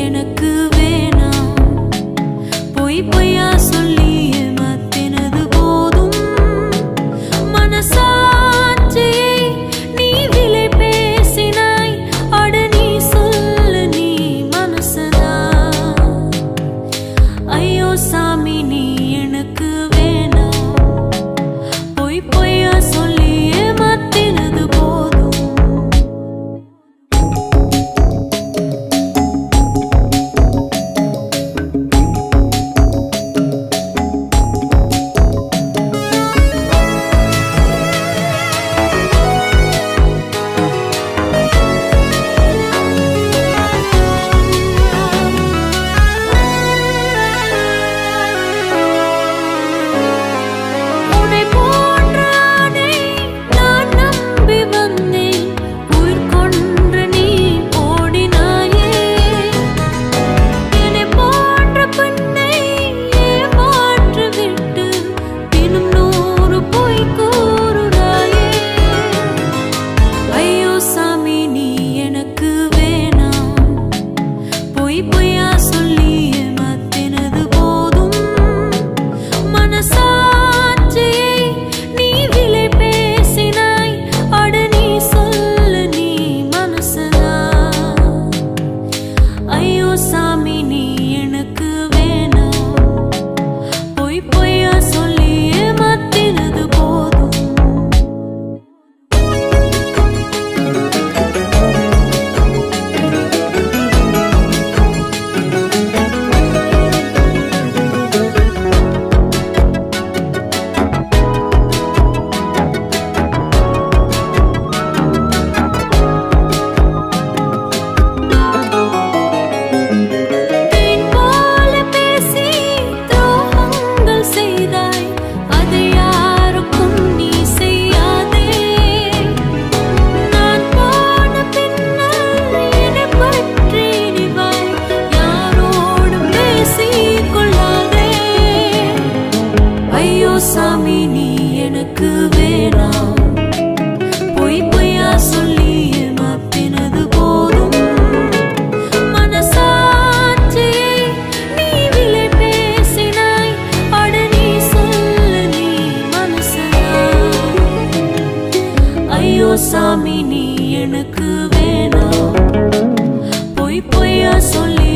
எனக்கு சாமி நீ எனக்கு வேணாம். பொய் பொய்யா சொல்லி